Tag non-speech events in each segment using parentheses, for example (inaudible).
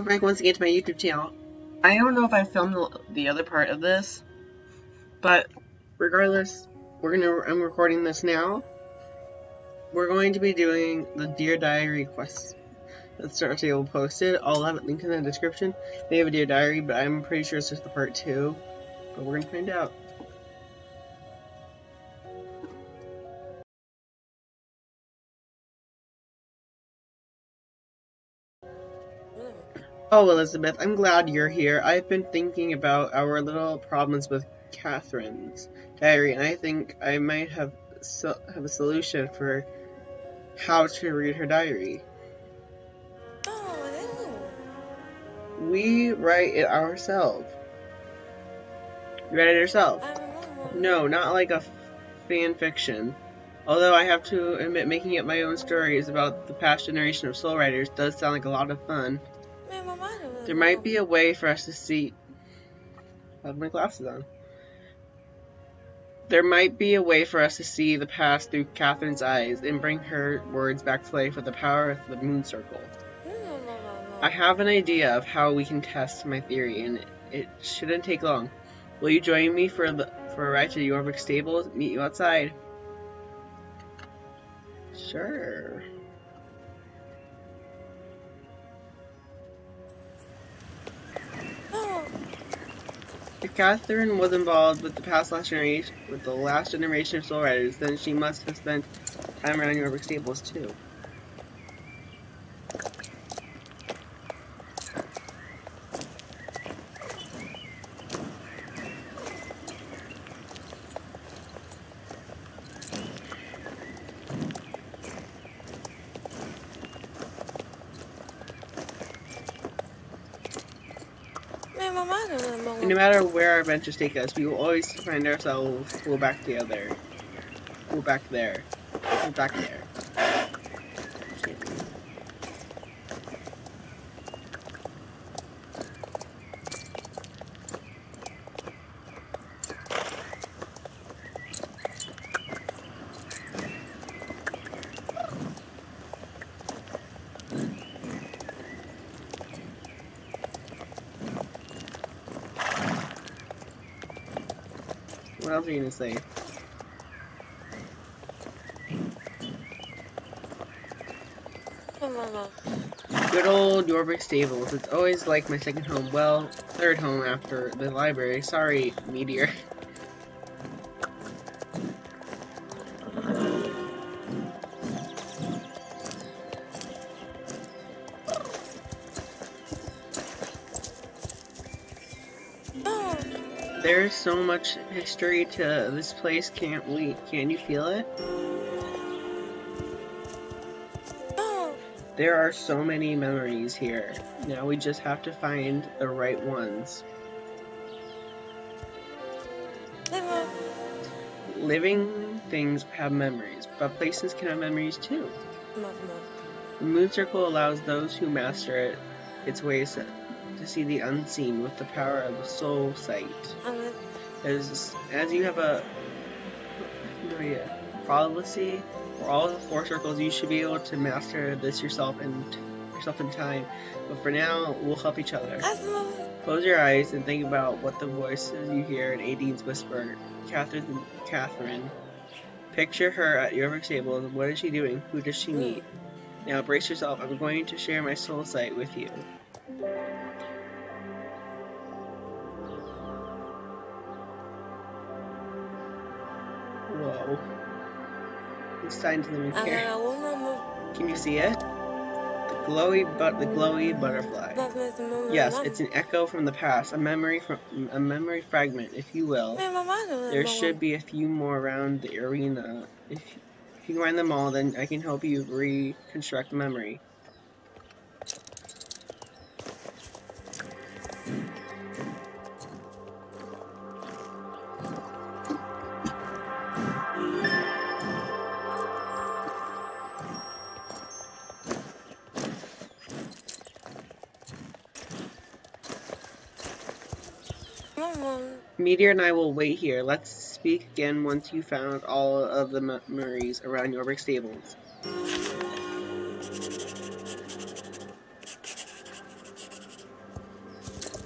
Welcome back once again to my YouTube channel. I don't know if I filmed the other part of this, but regardless, we're gonna. I'm recording this now. We're going to be doing the Dear Diary quest. That's Darcy will post it. I'll have it linked in the description. They have a Dear Diary, but I'm pretty sure it's just the part two. But we're gonna find out. Oh, Elizabeth, I'm glad you're here. I've been thinking about our little problems with Catherine's diary, and I think I might have so have a solution for how to read her diary. Oh, no. We write it ourselves. You write it yourself? No, not like a fan fiction. Although I have to admit, making up my own stories about the past generation of soul riders does sound like a lot of fun. There might be a way for us to see. I have my glasses on. There might be a way for us to see the past through Catherine's eyes and bring her words back to life with the power of the moon circle. I have an idea of how we can test my theory, and it shouldn't take long. Will you join me for the for a ride to the Jorvik stables? Meet you outside. Sure. Catherine was involved with the past last generation, with the last generation of soul riders, then she must have spent time around Jorvik stables too. No matter where our adventures take us, we will always find ourselves go back together. Go back there. Go back there. What else are you gonna say? Good old Jorvik Stables. It's always like my second home. Well, third home after the library. Sorry, Meteor. (laughs) There's so much history to this place, can't we? Can you feel it? There are so many memories here. Now we just have to find the right ones. Living things have memories, but places can have memories too. The Moon Circle allows those who master it its ways to see the unseen with the power of soul sight. Uh-huh. As, as you have a prophecy for all the four circles, you should be able to master this yourself and yourself in time. But for now, we'll help each other. Uh-huh. Close your eyes and think about what the voices you hear in Aideen's whisper. Catherine, Catherine. Picture her at your table. What is she doing? Who does she meet? Mm. Now brace yourself. I'm going to share my soul sight with you. Whoa. It's starting to move here. Can you see it? The glowy but the glowy butterfly. Yes, it's an echo from the past, a memory from a memory fragment, if you will. There should be a few more around the arena. If, if you can find them all, then I can help you reconstruct the memory. Meteor and I will wait here. Let's speak again once you found all of the memories around Jorvik stables.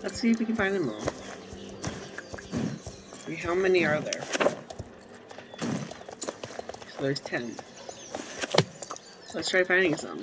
Let's see if we can find them all. how many are there? So there's 10. Let's try finding some.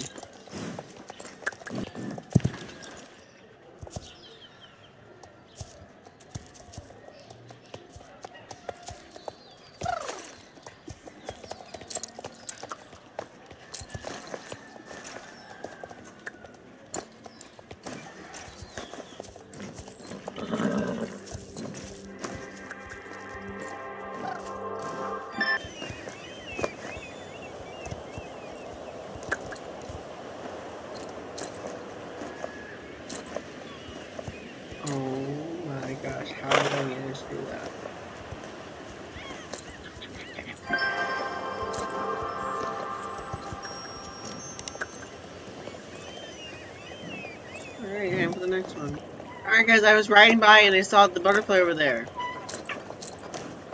Next one. Alright guys, I was riding by and I saw the butterfly over there.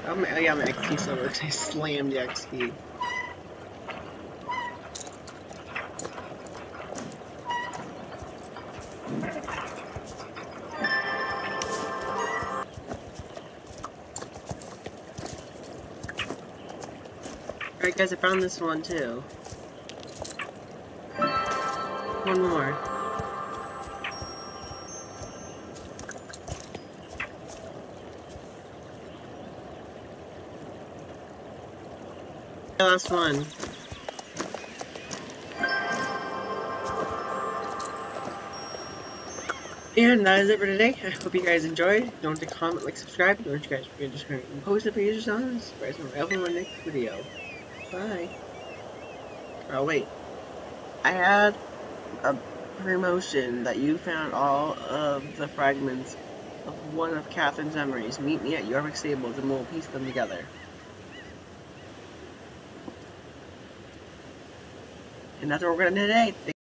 Oh, my, yeah, my XP still works. (laughs) I slammed the XP. Alright guys, I found this one too. One more. Last one. And that is it for today. I hope you guys enjoyed. Don't forget to comment, like, subscribe. Don't you guys forget to share and post it for user songs. Guys, I'll in my next video. Bye. Oh wait, I had a promotion that you found all of the fragments of one of Catherine's memories. Meet me at Jorvik Stables and we'll piece them together. And that's what we're going to do today.